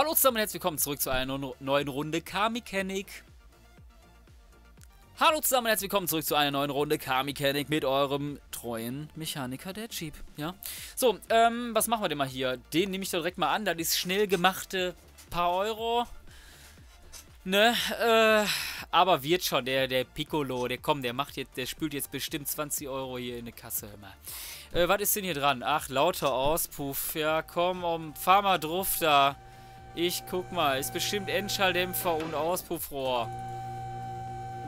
hallo zusammen und herzlich willkommen zurück zu einer neuen Runde Car Mechanic. Hallo zusammen und herzlich willkommen zurück zu einer neuen Runde Car Mechanic mit eurem treuen Mechaniker der Jeep, ja. So, ähm, was machen wir denn mal hier? Den nehme ich doch direkt mal an, das ist schnell gemachte paar Euro. Ne, äh, aber wird schon, der, der Piccolo, der kommt, der macht jetzt, der spült jetzt bestimmt 20 Euro hier in die Kasse, immer. Äh, was ist denn hier dran? Ach, lauter Auspuff. Ja, komm, um, fahr mal drauf da. Ich guck mal, ist bestimmt Endschalldämpfer und Auspuffrohr.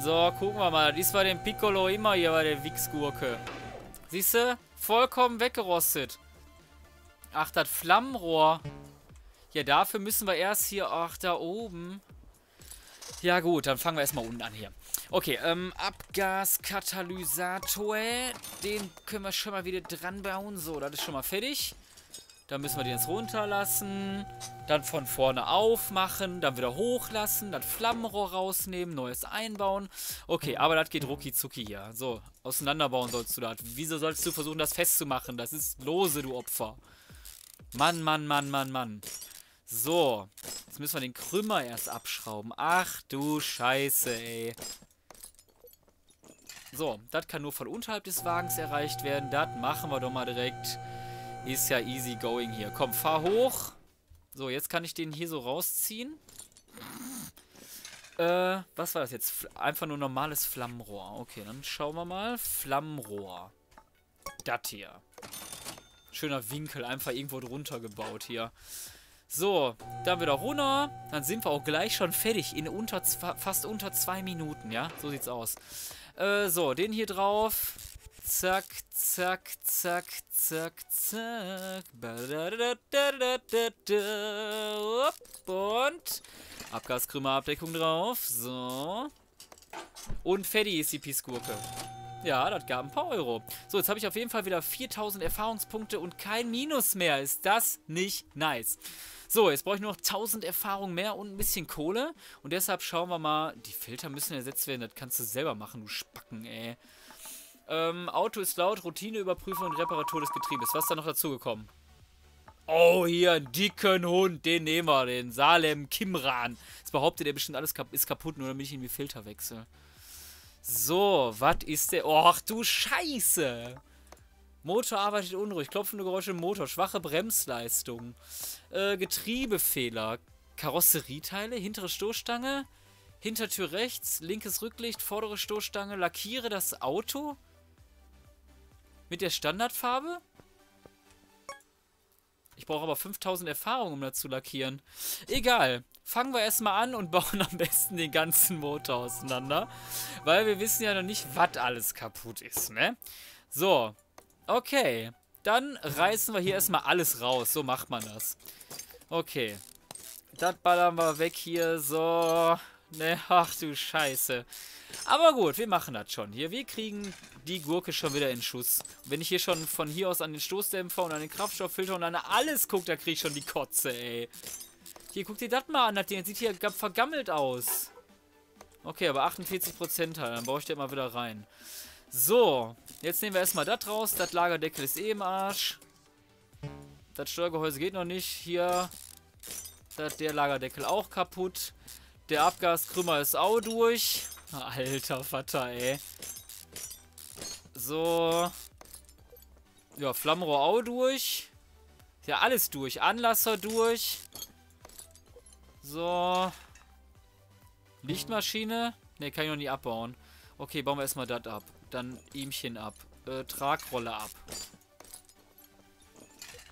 So, gucken wir mal. Dies war dem Piccolo immer hier bei der Wichsgurke. Siehst du? Vollkommen weggerostet. Ach, das Flammenrohr. Ja, dafür müssen wir erst hier... Ach, da oben. Ja gut, dann fangen wir erstmal unten an hier. Okay, ähm, Abgaskatalysator. Den können wir schon mal wieder dran bauen. So, das ist schon mal fertig. Dann müssen wir den jetzt runterlassen. Dann von vorne aufmachen. Dann wieder hochlassen. Dann Flammenrohr rausnehmen. Neues einbauen. Okay, aber das geht rucki zucki hier. So, auseinanderbauen sollst du das. Wieso sollst du versuchen, das festzumachen? Das ist lose, du Opfer. Mann, Mann, Mann, Mann, Mann. So. Jetzt müssen wir den Krümmer erst abschrauben. Ach du Scheiße, ey. So, das kann nur von unterhalb des Wagens erreicht werden. Das machen wir doch mal direkt. Ist ja easy going hier. Komm, fahr hoch. So, jetzt kann ich den hier so rausziehen. Äh, was war das jetzt? Einfach nur normales Flammenrohr. Okay, dann schauen wir mal. Flammenrohr. Das hier. Schöner Winkel, einfach irgendwo drunter gebaut hier. So, dann wieder runter. Dann sind wir auch gleich schon fertig. In unter fast unter zwei Minuten, ja? So sieht's aus. Äh, so, den hier drauf. Zack, zack, zack, zack, zack. Und Abgaskrümmerabdeckung drauf. So. Und fertig ist die Piskurke. Ja, das gab ein paar Euro. So, jetzt habe ich auf jeden Fall wieder 4000 Erfahrungspunkte und kein Minus mehr. Ist das nicht nice? So, jetzt brauche ich nur noch 1000 Erfahrungen mehr und ein bisschen Kohle. Und deshalb schauen wir mal. Die Filter müssen ersetzt werden. Das kannst du selber machen, du Spacken, ey. Ähm, Auto ist laut, Routineüberprüfung und Reparatur des Getriebes. Was ist da noch dazugekommen? Oh, hier, einen dicken Hund. Den nehmen wir, den Salem Kimran. Jetzt behauptet er bestimmt, alles kap ist kaputt, nur damit ich irgendwie Filter wechsle. So, was ist der? Och, du Scheiße. Motor arbeitet unruhig, klopfende Geräusche im Motor, schwache Bremsleistung, äh, Getriebefehler, Karosserieteile, hintere Stoßstange, Hintertür rechts, linkes Rücklicht, vordere Stoßstange, lackiere das Auto mit der Standardfarbe. Ich brauche aber 5000 Erfahrungen, um das zu lackieren. Egal. Fangen wir erstmal an und bauen am besten den ganzen Motor auseinander. Weil wir wissen ja noch nicht, was alles kaputt ist, ne? So, Okay. Dann reißen wir hier erstmal alles raus. So macht man das. Okay. Das ballern wir weg hier. So. Ne, ach du Scheiße. Aber gut, wir machen das schon hier. Wir kriegen die Gurke schon wieder in Schuss. wenn ich hier schon von hier aus an den Stoßdämpfer und an den Kraftstofffilter und an alles gucke, da kriege ich schon die Kotze, ey. Hier, guck dir das mal an. Das Ding sieht hier vergammelt aus. Okay, aber 48% halt. Dann baue ich den mal wieder rein. So, jetzt nehmen wir erstmal das raus. Das Lagerdeckel ist eh im Arsch. Das Steuergehäuse geht noch nicht. Hier, das, der Lagerdeckel auch kaputt. Der Abgaskrümmer ist auch durch. Alter Vater, ey. So. Ja, Flammenrohr auch durch. Ja, alles durch. Anlasser durch. So. Lichtmaschine. Ne, kann ich noch nie abbauen. Okay, bauen wir erstmal das ab. Dann Ihmchen ab. Äh, Tragrolle ab.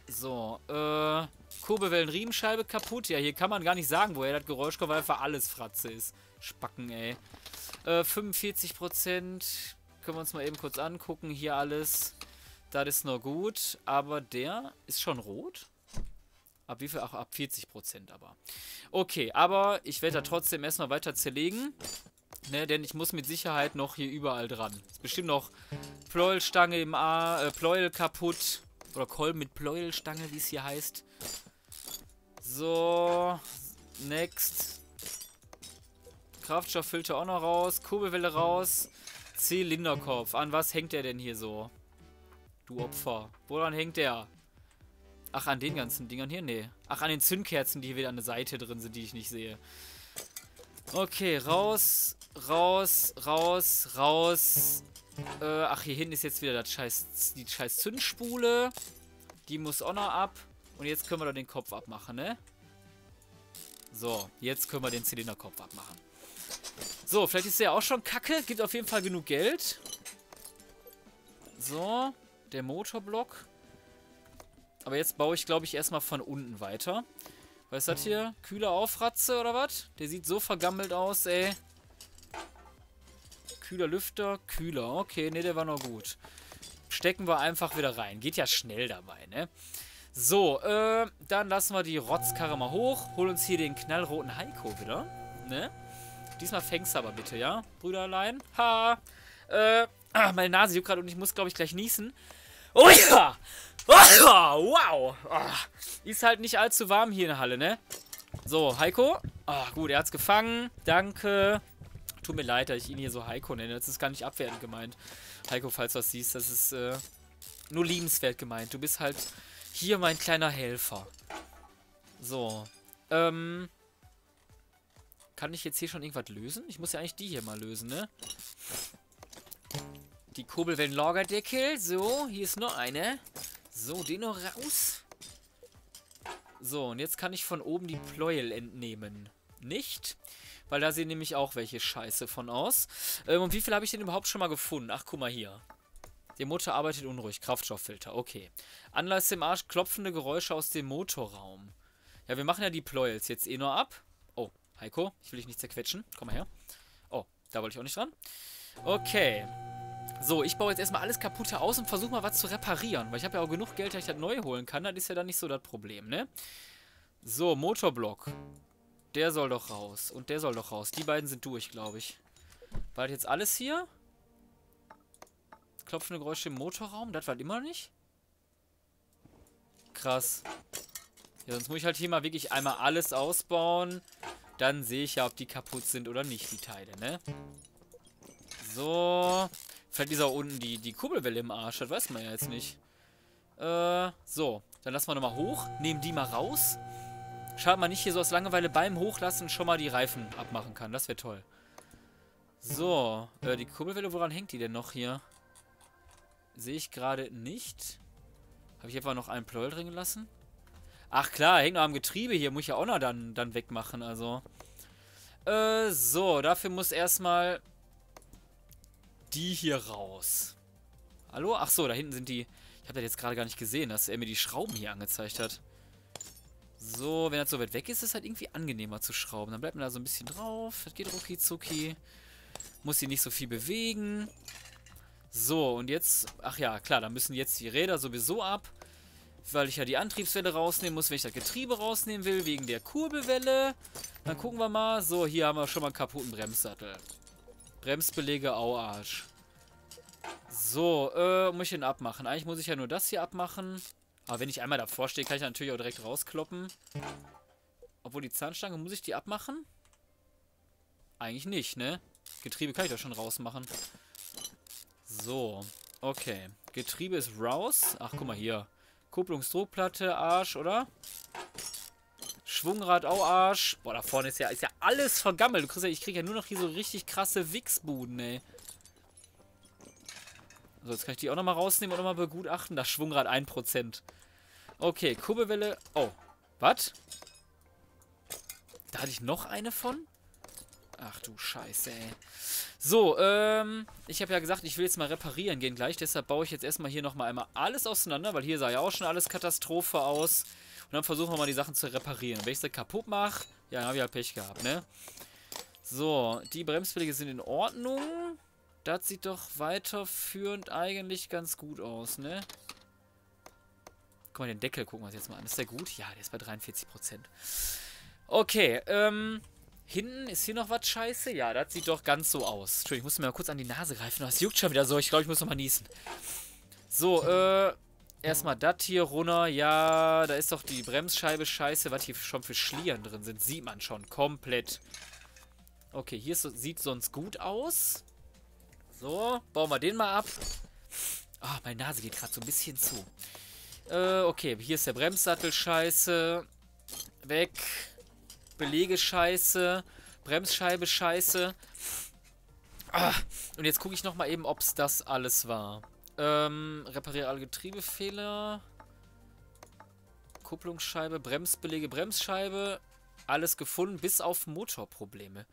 So, äh, Kurbelwellen-Riemenscheibe kaputt. Ja, hier kann man gar nicht sagen, woher das Geräusch kommt, weil einfach alles Fratze ist. Spacken, ey. Äh, 45%. Können wir uns mal eben kurz angucken. Hier alles. Das ist noch gut. Aber der ist schon rot. Ab wie viel? Ach, ab 40% aber. Okay, aber ich werde da trotzdem erstmal weiter zerlegen. Ne, denn ich muss mit Sicherheit noch hier überall dran. Ist bestimmt noch Pleuelstange im A, äh, Pleuel kaputt. Oder Kolben mit Pleuelstange, wie es hier heißt. So, next. Kraftstofffilter auch noch raus. Kurbelwelle raus. Zylinderkopf. An was hängt der denn hier so? Du Opfer. Woran hängt der? Ach, an den ganzen Dingern hier? Nee. Ach, an den Zündkerzen, die hier wieder an der Seite drin sind, die ich nicht sehe. Okay, raus, raus, raus, raus. Äh, ach, hier hinten ist jetzt wieder das scheiß, die scheiß Zündspule. Die muss auch noch ab. Und jetzt können wir doch den Kopf abmachen, ne? So, jetzt können wir den Zylinderkopf abmachen. So, vielleicht ist der ja auch schon kacke. Gibt auf jeden Fall genug Geld. So, der Motorblock. Aber jetzt baue ich, glaube ich, erstmal von unten weiter. Was ist das hier? Kühler Aufratze oder was? Der sieht so vergammelt aus, ey. Kühler Lüfter, Kühler. Okay, ne, der war noch gut. Stecken wir einfach wieder rein. Geht ja schnell dabei, ne? So, äh, dann lassen wir die Rotzkarre mal hoch. Hol uns hier den knallroten Heiko wieder, ne? Diesmal fängst du aber bitte, ja? Brüderlein. Ha! Äh, ah, meine Nase juckt gerade und ich muss, glaube ich, gleich niesen. Oh ja! Oh, wow! Oh, ist halt nicht allzu warm hier in der Halle, ne? So, Heiko. Oh, gut, er hat's gefangen. Danke. Tut mir leid, dass ich ihn hier so Heiko nenne. Das ist gar nicht abwertend gemeint. Heiko, falls du das siehst, das ist äh, nur liebenswert gemeint. Du bist halt hier mein kleiner Helfer. So. Ähm. Kann ich jetzt hier schon irgendwas lösen? Ich muss ja eigentlich die hier mal lösen, ne? Die Kurbelwellen-Lagerdeckel. So, hier ist noch eine. So, den noch raus. So, und jetzt kann ich von oben die Pleuel entnehmen. Nicht? Weil da sehen nämlich auch welche Scheiße von aus. Ähm, und wie viel habe ich denn überhaupt schon mal gefunden? Ach, guck mal hier. Der Motor arbeitet unruhig. Kraftstofffilter, okay. Anlass im Arsch, klopfende Geräusche aus dem Motorraum. Ja, wir machen ja die Pleuels jetzt eh nur ab. Oh, Heiko, ich will dich nicht zerquetschen. Komm mal her. Oh, da wollte ich auch nicht dran. Okay. So, ich baue jetzt erstmal alles kaputte aus und versuche mal was zu reparieren. Weil ich habe ja auch genug Geld, dass ich das neu holen kann. Das ist ja dann nicht so das Problem, ne? So, Motorblock. Der soll doch raus. Und der soll doch raus. Die beiden sind durch, glaube ich. War das jetzt alles hier? Klopfende Geräusche im Motorraum? Das war immer nicht? Krass. Ja, sonst muss ich halt hier mal wirklich einmal alles ausbauen. Dann sehe ich ja, ob die kaputt sind oder nicht, die Teile, ne? So. Vielleicht ist auch unten die, die Kurbelwelle im Arsch. Das weiß man ja jetzt nicht. Äh, so. Dann lassen wir nochmal hoch. Nehmen die mal raus. Schade man nicht hier so aus Langeweile beim Hochlassen schon mal die Reifen abmachen kann. Das wäre toll. So. Äh, die Kurbelwelle, woran hängt die denn noch hier? Sehe ich gerade nicht. Habe ich einfach noch einen Pleuel drin gelassen? Ach klar, hängt noch am Getriebe hier. Muss ich ja auch noch dann, dann wegmachen, also. Äh, so. Dafür muss erstmal die hier raus. Hallo? Ach so, da hinten sind die... Ich habe das jetzt gerade gar nicht gesehen, dass er mir die Schrauben hier angezeigt hat. So, wenn das so weit weg ist, ist es halt irgendwie angenehmer zu schrauben. Dann bleibt man da so ein bisschen drauf. Das geht rucki zucki. Muss sie nicht so viel bewegen. So, und jetzt... Ach ja, klar, dann müssen jetzt die Räder sowieso ab. Weil ich ja die Antriebswelle rausnehmen muss, wenn ich das Getriebe rausnehmen will, wegen der Kurbelwelle. Dann gucken wir mal. So, hier haben wir schon mal einen kaputten Bremssattel. Bremsbelege, Auarsch. So, äh, muss ich den abmachen? Eigentlich muss ich ja nur das hier abmachen. Aber wenn ich einmal davor stehe, kann ich natürlich auch direkt rauskloppen. Obwohl die Zahnstange, muss ich die abmachen? Eigentlich nicht, ne? Getriebe kann ich doch schon rausmachen. So, okay. Getriebe ist raus. Ach, guck mal hier. Kupplungsdruckplatte, Arsch, oder? Schwungrad auch Arsch. Boah, da vorne ist ja, ist ja alles vergammelt. Du kriegst ja, ich kriege ja nur noch hier so richtig krasse Wichsbuden, ey. So, jetzt kann ich die auch nochmal rausnehmen und nochmal begutachten. Das Schwungrad 1%. Okay, Kurbelwelle. Oh, was? Da hatte ich noch eine von? Ach du Scheiße, ey. So, ähm, ich habe ja gesagt, ich will jetzt mal reparieren gehen gleich. Deshalb baue ich jetzt erstmal hier nochmal einmal alles auseinander, weil hier sah ja auch schon alles Katastrophe aus. Und dann versuchen wir mal die Sachen zu reparieren. Wenn ich sie kaputt mache, ja, dann habe ich halt Pech gehabt, ne? So, die Bremsbeläge sind in Ordnung. Das sieht doch weiterführend eigentlich ganz gut aus, ne? Guck mal, den Deckel gucken wir uns jetzt mal an. Ist der gut? Ja, der ist bei 43%. Okay, ähm... Hinten ist hier noch was scheiße? Ja, das sieht doch ganz so aus. Entschuldigung, ich musste mir mal kurz an die Nase greifen. Das juckt schon wieder so. Ich glaube, ich muss noch mal niesen. So, äh... Erstmal das hier runter. Ja, da ist doch die Bremsscheibe scheiße. Was hier schon für Schlieren drin sind, sieht man schon komplett. Okay, hier so, sieht sonst gut aus. So, bauen wir den mal ab. Ah, oh, meine Nase geht gerade so ein bisschen zu. Äh, okay, hier ist der Bremssattel scheiße. Weg. Belege scheiße. Bremsscheibe scheiße. Ah, und jetzt gucke ich nochmal eben, ob es das alles war. Ähm, repariere alle Getriebefehler. Kupplungsscheibe, Bremsbelege, Bremsscheibe. Alles gefunden, bis auf Motorprobleme.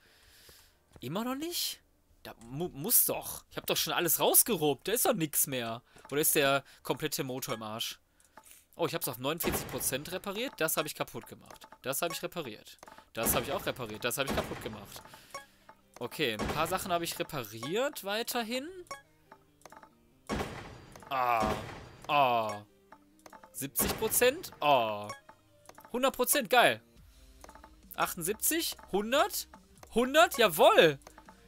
Immer noch nicht? Da mu muss doch. Ich habe doch schon alles rausgerobt. Da ist doch nichts mehr. Oder ist der komplette Motor im Arsch? Oh, ich habe es auf 49% repariert. Das habe ich kaputt gemacht. Das habe ich repariert. Das habe ich auch repariert. Das habe ich kaputt gemacht. Okay, ein paar Sachen habe ich repariert weiterhin. Ah. Ah. 70%? Oh. 100%, geil. 78? 100? 100? Jawoll.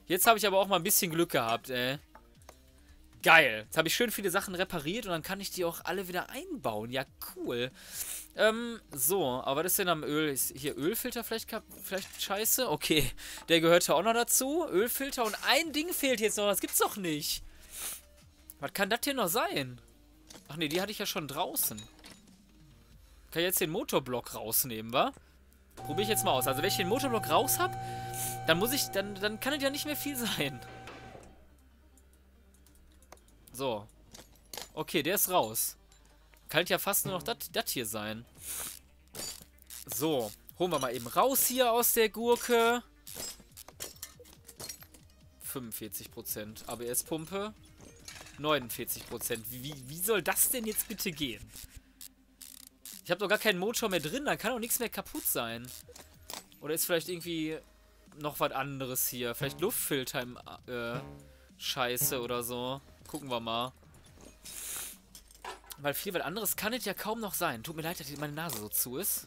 Jetzt habe ich aber auch mal ein bisschen Glück gehabt, ey. Geil. Jetzt habe ich schön viele Sachen repariert und dann kann ich die auch alle wieder einbauen. Ja, cool. Ähm, so. Aber ist denn am Öl? Ist hier Ölfilter vielleicht, vielleicht scheiße? Okay. Der gehörte auch noch dazu. Ölfilter und ein Ding fehlt jetzt noch. Das gibt's doch nicht. Was kann das hier noch sein? Ach nee, die hatte ich ja schon draußen. Kann ich jetzt den Motorblock rausnehmen, wa? Probiere ich jetzt mal aus. Also wenn ich den Motorblock raus habe, dann muss ich, dann, dann kann es ja nicht mehr viel sein. So. Okay, der ist raus. Kann ja fast nur noch das hier sein. So. Holen wir mal eben raus hier aus der Gurke. 45%. ABS-Pumpe. 49%. Wie, wie soll das denn jetzt bitte gehen? Ich habe doch gar keinen Motor mehr drin, dann kann doch nichts mehr kaputt sein. Oder ist vielleicht irgendwie noch was anderes hier? Vielleicht Luftfilter im äh, Scheiße oder so. Gucken wir mal. Weil viel was anderes kann es ja kaum noch sein. Tut mir leid, dass meine Nase so zu ist.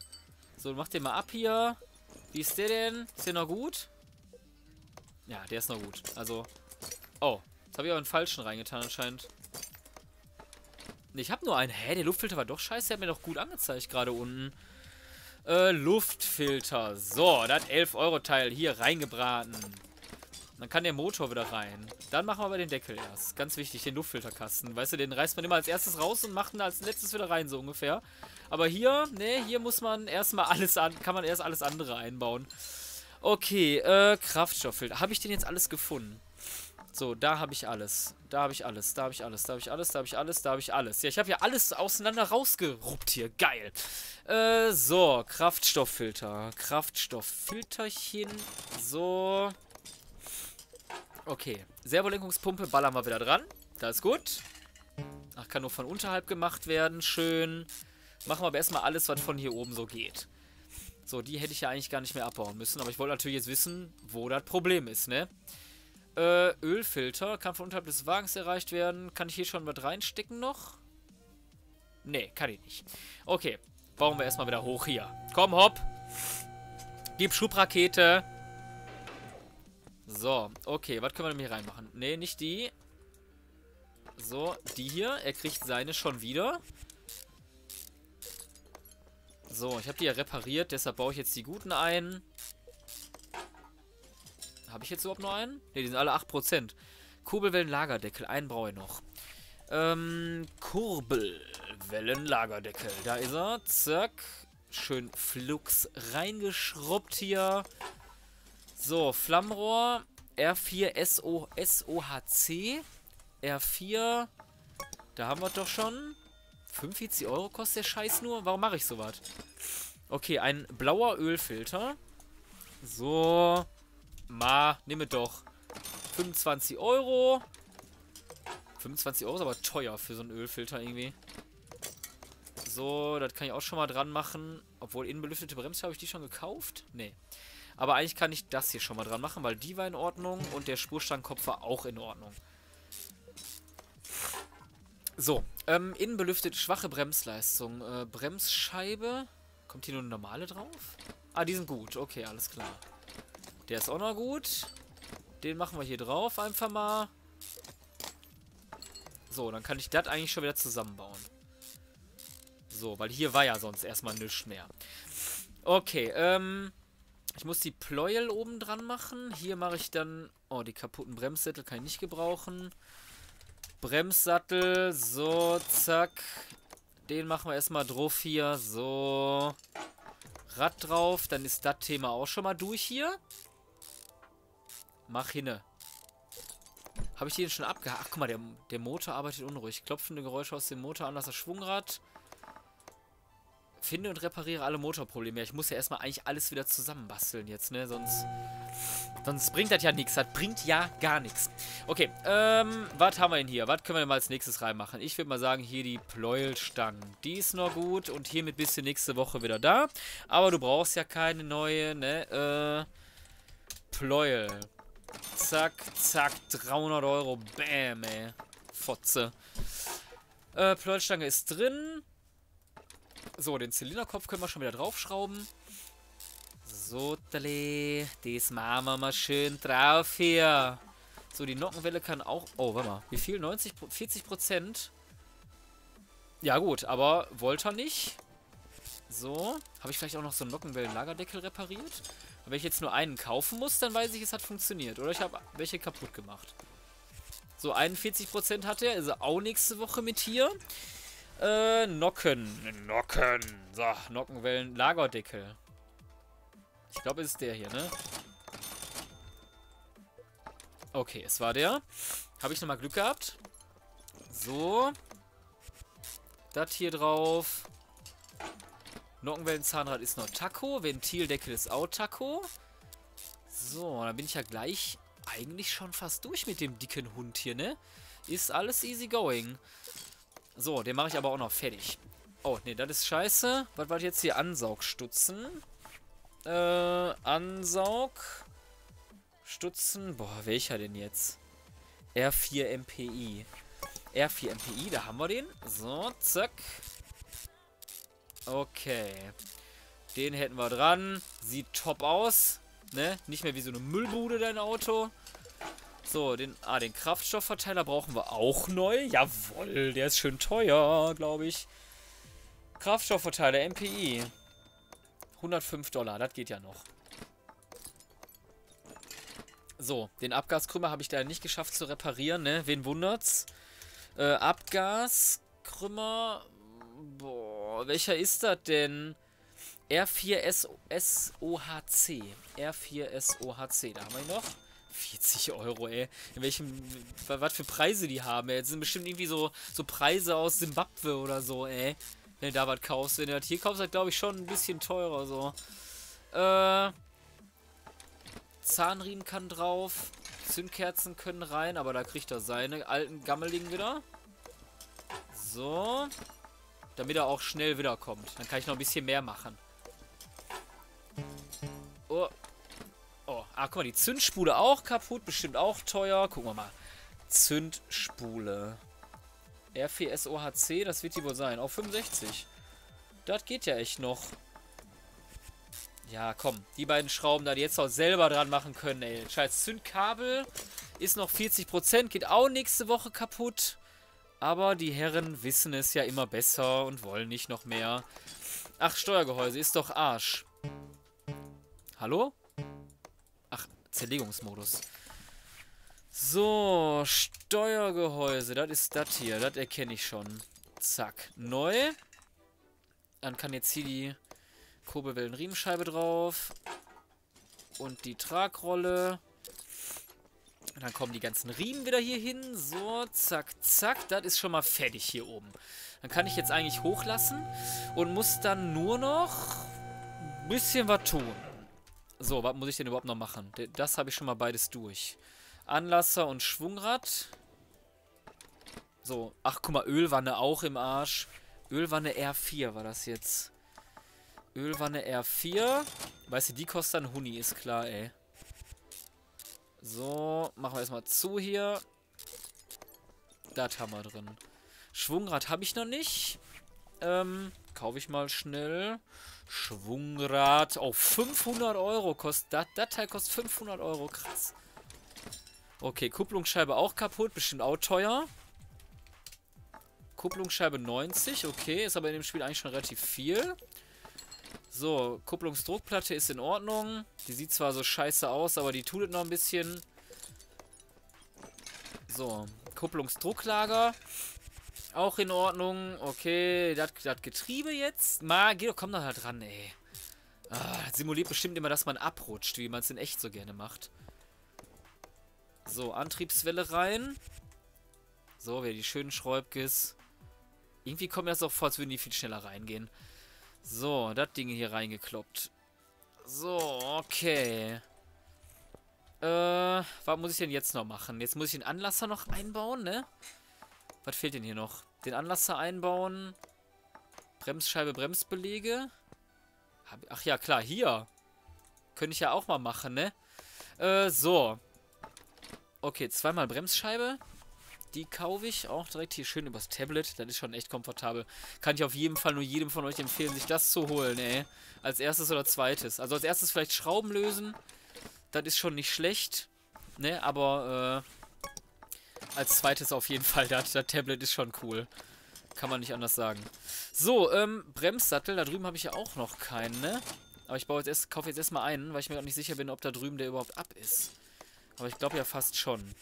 So, mach den mal ab hier. Wie ist der denn? Ist der noch gut? Ja, der ist noch gut. Also. Oh, jetzt habe ich aber einen falschen reingetan anscheinend. Ne, ich habe nur einen. Hä, der Luftfilter war doch scheiße. Der hat mir doch gut angezeigt gerade unten. Äh, Luftfilter. So, das 11-Euro-Teil hier reingebraten. Dann kann der Motor wieder rein. Dann machen wir aber den Deckel erst. Ganz wichtig, den Luftfilterkasten. Weißt du, den reißt man immer als erstes raus und macht ihn als letztes wieder rein, so ungefähr. Aber hier, ne, hier muss man erstmal alles an, kann man erst alles andere einbauen. Okay, äh, Kraftstofffilter. Habe ich den jetzt alles gefunden? So, da habe ich alles. Da habe ich alles. Da habe ich alles. Da habe ich alles. Da habe ich alles. Da habe ich alles. Ja, ich habe ja alles auseinander rausgeruppt hier. Geil. Äh, so. Kraftstofffilter. Kraftstofffilterchen. So. Okay. Servolenkungspumpe ballern wir wieder dran. Da ist gut. Ach, kann nur von unterhalb gemacht werden. Schön. Machen wir aber erstmal alles, was von hier oben so geht. So, die hätte ich ja eigentlich gar nicht mehr abbauen müssen. Aber ich wollte natürlich jetzt wissen, wo das Problem ist, ne? Äh, Ölfilter. Kann von unterhalb des Wagens erreicht werden. Kann ich hier schon was reinstecken noch? Nee, kann ich nicht. Okay. Bauen wir erstmal wieder hoch hier. Komm, hopp. Gib Schubrakete. So, okay. Was können wir denn hier reinmachen? Nee, nicht die. So, die hier. Er kriegt seine schon wieder. So, ich habe die ja repariert, deshalb baue ich jetzt die guten ein. Habe ich jetzt überhaupt nur einen? Ne, die sind alle 8%. Kurbelwellen-Lagerdeckel, einen brauche ich noch. Ähm, Kurbelwellen-Lagerdeckel. Da ist er. Zack. Schön Flux reingeschrubbt hier. So, Flammrohr. R4 SO, SOHC. R4. Da haben wir doch schon. 45 Euro kostet der Scheiß nur. Warum mache ich sowas? Okay, ein blauer Ölfilter. So. Ma, nimm doch. 25 Euro. 25 Euro ist aber teuer für so einen Ölfilter irgendwie. So, das kann ich auch schon mal dran machen. Obwohl, innenbelüftete Bremse habe ich die schon gekauft? Nee. Aber eigentlich kann ich das hier schon mal dran machen, weil die war in Ordnung und der Spurstangkopf war auch in Ordnung. So, ähm, innenbelüftet schwache Bremsleistung. Äh, Bremsscheibe. Kommt hier nur eine normale drauf? Ah, die sind gut. Okay, alles klar. Der ist auch noch gut. Den machen wir hier drauf einfach mal. So, dann kann ich das eigentlich schon wieder zusammenbauen. So, weil hier war ja sonst erstmal nichts mehr. Okay, ähm... Ich muss die Pleuel oben dran machen. Hier mache ich dann... Oh, die kaputten Bremssättel kann ich nicht gebrauchen. Bremssattel, so, zack. Den machen wir erstmal drauf hier. So. Rad drauf. Dann ist das Thema auch schon mal durch hier. Mach hinne. Habe ich den schon abgehakt? Ach, guck mal, der, der Motor arbeitet unruhig. Klopfende Geräusche aus dem Motor an, das Schwungrad. Finde und repariere alle Motorprobleme. Ich muss ja erstmal eigentlich alles wieder zusammenbasteln jetzt, ne? Sonst, sonst bringt das ja nichts. Das bringt ja gar nichts. Okay, ähm, was haben wir denn hier? Was können wir denn mal als nächstes reinmachen? Ich würde mal sagen, hier die Pleuelstangen. Die ist noch gut und hiermit bist du nächste Woche wieder da. Aber du brauchst ja keine neue, ne? Äh, Pleuel. Zack, zack, 300 Euro. Bam, ey. Fotze. Äh, Pleuelstange ist drin. So, den Zylinderkopf können wir schon wieder draufschrauben. So, tale. Das machen wir mal schön drauf hier. So, die Nockenwelle kann auch... Oh, warte mal. Wie viel? 90, 40 Prozent? Ja gut, aber wollte er nicht. So. Habe ich vielleicht auch noch so einen Nockenwellen-Lagerdeckel repariert? Und wenn ich jetzt nur einen kaufen muss, dann weiß ich, es hat funktioniert. Oder ich habe welche kaputt gemacht. So, 41% hat er. Also auch nächste Woche mit hier. Äh, Nocken. Nocken. So, Nockenwellen, Lagerdeckel. Ich glaube, es ist der hier, ne? Okay, es war der. Habe ich nochmal Glück gehabt. So. Das hier drauf. Nockenwellenzahnrad ist noch Taco. Ventildeckel ist auch Taco. So, dann bin ich ja gleich eigentlich schon fast durch mit dem dicken Hund hier, ne? Ist alles easy going. So, den mache ich aber auch noch fertig. Oh, ne, das ist scheiße. Was war jetzt hier? Ansaugstutzen. Äh, Ansaug. Stutzen. Boah, welcher denn jetzt? R4 MPI. R4 MPI, da haben wir den. So, zack. Okay. Den hätten wir dran. Sieht top aus. Ne? Nicht mehr wie so eine Müllbude, dein Auto. So, den, ah, den Kraftstoffverteiler brauchen wir auch neu. Jawoll, der ist schön teuer, glaube ich. Kraftstoffverteiler, MPI. 105 Dollar, das geht ja noch. So, den Abgaskrümmer habe ich da nicht geschafft zu reparieren, ne? Wen wundert's? Äh, Abgaskrümmer. Boah, welcher ist das denn? R4SOHC. R4SOHC, da haben wir ihn noch. 40 Euro, ey. In welchem, was für Preise die haben, ey. Das sind bestimmt irgendwie so, so Preise aus Simbabwe oder so, ey. Wenn du da was kaufst. Wenn du das hier kaufst, ist glaube ich, schon ein bisschen teurer, so. Äh, Zahnriemen kann drauf. Zündkerzen können rein, aber da kriegt er seine alten Gammeligen wieder. So. Damit er auch schnell wiederkommt. Dann kann ich noch ein bisschen mehr machen. Ah, guck mal, die Zündspule auch kaputt. Bestimmt auch teuer. Gucken wir mal. Zündspule. R4SOHC, das wird die wohl sein. Auf 65. Das geht ja echt noch. Ja, komm. Die beiden Schrauben da, die jetzt auch selber dran machen können, ey. Scheiß Zündkabel ist noch 40%. Geht auch nächste Woche kaputt. Aber die Herren wissen es ja immer besser und wollen nicht noch mehr. Ach, Steuergehäuse ist doch Arsch. Hallo? Zerlegungsmodus. So, Steuergehäuse, das ist das hier, das erkenne ich schon. Zack, neu. Dann kann jetzt hier die Kurbelwellen-Riemenscheibe drauf. Und die Tragrolle. Und dann kommen die ganzen Riemen wieder hier hin. So, zack, zack. Das ist schon mal fertig hier oben. Dann kann ich jetzt eigentlich hochlassen und muss dann nur noch ein bisschen was tun. So, was muss ich denn überhaupt noch machen? Das habe ich schon mal beides durch. Anlasser und Schwungrad. So, ach guck mal, Ölwanne auch im Arsch. Ölwanne R4 war das jetzt. Ölwanne R4. Weißt du, die kostet ein Huni, ist klar, ey. So, machen wir erstmal zu hier. Das haben wir drin. Schwungrad habe ich noch nicht. Ähm, kaufe ich mal schnell. Schwungrad. Oh, 500 Euro kostet das. Das Teil kostet 500 Euro. Krass. Okay, Kupplungsscheibe auch kaputt. Bestimmt auch teuer. Kupplungsscheibe 90. Okay, ist aber in dem Spiel eigentlich schon relativ viel. So, Kupplungsdruckplatte ist in Ordnung. Die sieht zwar so scheiße aus, aber die tut es noch ein bisschen. So, Kupplungsdrucklager. Auch in Ordnung. Okay, das Getriebe jetzt. Mal, geh doch, komm da dran, ey. Ah, simuliert bestimmt immer, dass man abrutscht, wie man es in echt so gerne macht. So, Antriebswelle rein. So, wieder die schönen Schräubkes. Irgendwie kommt mir das auch vor, als würden die viel schneller reingehen. So, das Ding hier reingekloppt. So, okay. Äh, was muss ich denn jetzt noch machen? Jetzt muss ich den Anlasser noch einbauen, ne? Was fehlt denn hier noch? Den Anlasser einbauen. Bremsscheibe, Bremsbelege. Ach ja, klar, hier. Könnte ich ja auch mal machen, ne? Äh, so. Okay, zweimal Bremsscheibe. Die kaufe ich auch direkt hier schön übers Tablet. Das ist schon echt komfortabel. Kann ich auf jeden Fall nur jedem von euch empfehlen, sich das zu holen, ey. Als erstes oder zweites. Also als erstes vielleicht Schrauben lösen. Das ist schon nicht schlecht. Ne, aber äh, als zweites auf jeden Fall. Das, das Tablet ist schon cool. Kann man nicht anders sagen. So, ähm, Bremssattel. Da drüben habe ich ja auch noch keinen, ne? Aber ich baue jetzt erst, kaufe jetzt erstmal einen, weil ich mir auch nicht sicher bin, ob da drüben der überhaupt ab ist. Aber ich glaube ja fast schon.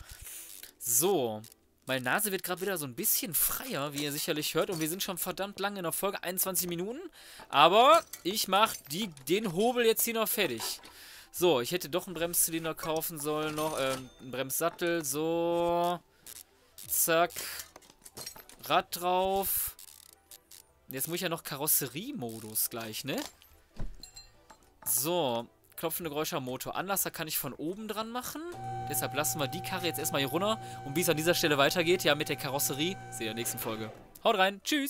So. Meine Nase wird gerade wieder so ein bisschen freier, wie ihr sicherlich hört. Und wir sind schon verdammt lange in der Folge, 21 Minuten. Aber ich mache den Hobel jetzt hier noch fertig. So, ich hätte doch einen Bremszylinder kaufen sollen noch. Äh, einen Bremssattel. So. Zack. Rad drauf. Jetzt muss ich ja noch Karosseriemodus gleich, ne? So klopfende Geräusche am Motor. Anlasser kann ich von oben dran machen. Deshalb lassen wir die Karre jetzt erstmal hier runter. Und wie es an dieser Stelle weitergeht, ja, mit der Karosserie, seht ihr in der nächsten Folge. Haut rein, tschüss!